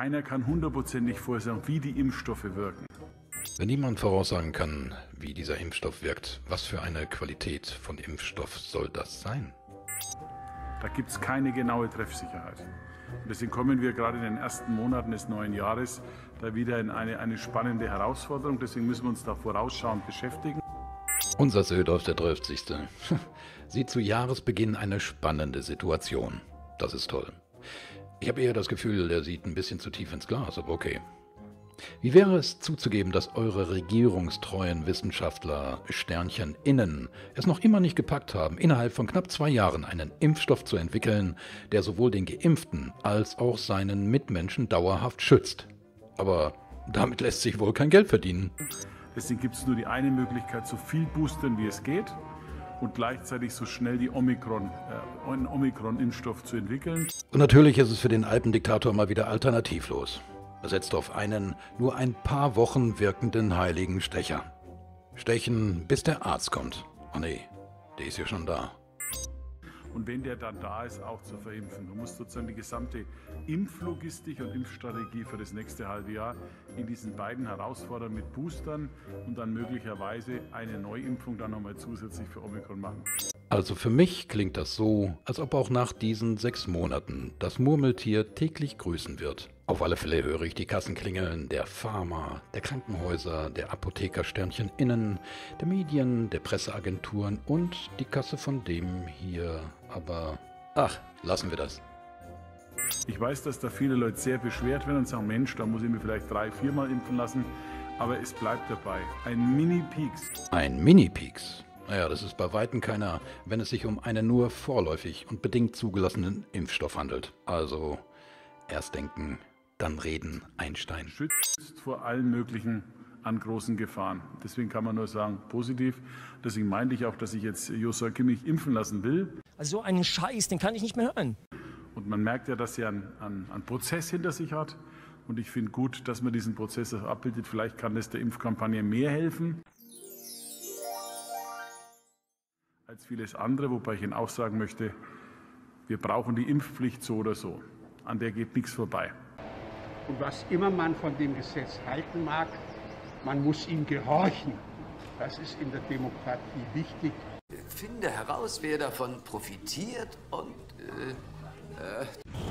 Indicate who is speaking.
Speaker 1: keiner kann hundertprozentig vorsagen, wie die Impfstoffe wirken.
Speaker 2: Wenn niemand voraussagen kann, wie dieser Impfstoff wirkt, was für eine Qualität von Impfstoff soll das sein?
Speaker 1: Da gibt es keine genaue Treffsicherheit. Und deswegen kommen wir gerade in den ersten Monaten des neuen Jahres da wieder in eine, eine spannende Herausforderung. Deswegen müssen wir uns da vorausschauend beschäftigen.
Speaker 2: Unser Söldorf der 30. sieht zu Jahresbeginn eine spannende Situation. Das ist toll. Ich habe eher das Gefühl, er sieht ein bisschen zu tief ins Glas, aber okay. Wie wäre es zuzugeben, dass eure regierungstreuen Wissenschaftler Sternchen innen es noch immer nicht gepackt haben, innerhalb von knapp zwei Jahren einen Impfstoff zu entwickeln, der sowohl den Geimpften als auch seinen Mitmenschen dauerhaft schützt? Aber damit lässt sich wohl kein Geld verdienen.
Speaker 1: Deswegen gibt es nur die eine Möglichkeit, so viel boostern, wie es geht und gleichzeitig so schnell die Omikron, äh, einen Omikron-Impfstoff zu entwickeln.
Speaker 2: Und natürlich ist es für den Alpendiktator mal wieder alternativlos setzt auf einen nur ein paar Wochen wirkenden heiligen Stecher. Stechen, bis der Arzt kommt. Oh nee, der ist ja schon da.
Speaker 1: Und wenn der dann da ist, auch zu verimpfen. Du musst sozusagen die gesamte Impflogistik und Impfstrategie für das nächste halbe Jahr in diesen beiden Herausforderungen mit Boostern und dann möglicherweise eine Neuimpfung dann nochmal zusätzlich für Omikron machen.
Speaker 2: Also für mich klingt das so, als ob auch nach diesen sechs Monaten das Murmeltier täglich grüßen wird. Auf alle Fälle höre ich die Kassen klingeln der Pharma, der Krankenhäuser, der Apothekersternchen innen, der Medien, der Presseagenturen und die Kasse von dem hier. Aber ach, lassen wir das.
Speaker 1: Ich weiß, dass da viele Leute sehr beschwert werden und sagen, Mensch, da muss ich mir vielleicht drei, viermal impfen lassen. Aber es bleibt dabei. Ein Mini-Peaks.
Speaker 2: Ein Mini-Peaks. Naja, das ist bei Weitem keiner, wenn es sich um einen nur vorläufig und bedingt zugelassenen Impfstoff handelt. Also erst denken, dann reden, Einstein.
Speaker 1: Schützt vor allen möglichen an großen Gefahren. Deswegen kann man nur sagen, positiv. Deswegen meinte ich auch, dass ich jetzt Joshua Kimmich impfen lassen will.
Speaker 3: Also so einen Scheiß, den kann ich nicht mehr hören.
Speaker 1: Und man merkt ja, dass er einen, einen, einen Prozess hinter sich hat. Und ich finde gut, dass man diesen Prozess auch abbildet. Vielleicht kann das der Impfkampagne mehr helfen. Als vieles andere, wobei ich Ihnen auch sagen möchte, wir brauchen die Impfpflicht so oder so. An der geht nichts vorbei.
Speaker 4: Und was immer man von dem Gesetz halten mag, man muss ihm gehorchen. Das ist in der Demokratie wichtig.
Speaker 5: Finde heraus, wer davon profitiert und... Äh, äh